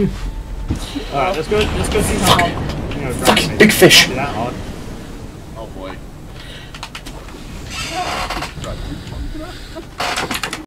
Alright, let's go. Let's go see how. You know, Fuck. big fish. Oh boy.